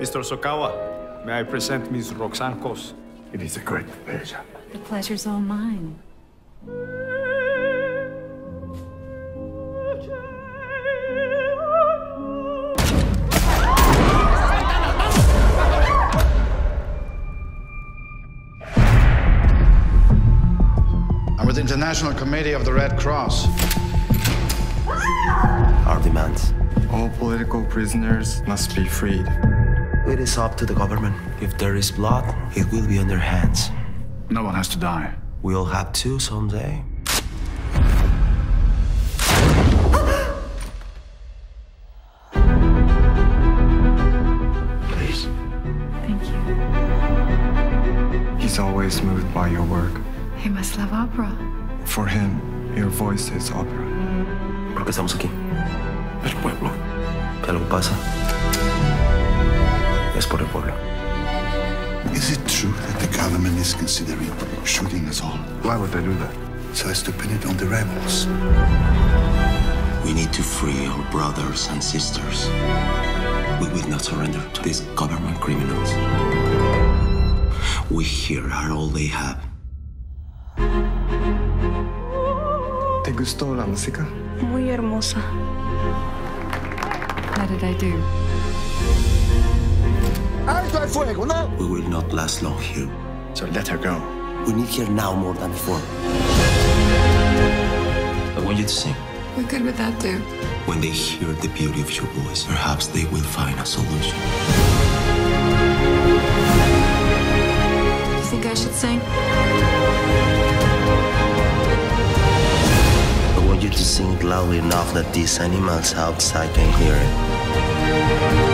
Mr. Hosokawa, may I present Ms. Roxane Coss? It is a great pleasure. The pleasure's all mine. I'm with the International Committee of the Red Cross. Our demands. All political prisoners must be freed. It is up to the government. If there is blood, it will be on their hands. No one has to die. We all have to someday. Please. Thank you. He's always moved by your work. He must love opera. For him, your voice is opera. ¿Por qué estamos aquí? El pueblo. ¿Qué algo pasa? Es por el pueblo. Is it true that the government is considering shooting us all Why would they do that? so as to pin it on the rebels? We need to free our brothers and sisters. We will not surrender to these government criminals. We here are all they have. ¿Te gustó la música? Muy hermosa. How did I do? We will not last long here. So let her go. We need her now more than before. I want you to sing. What good would that do? When they hear the beauty of your voice, perhaps they will find a solution. Do you think I should sing? I want you to sing it loudly enough that these animals outside can hear it.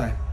time.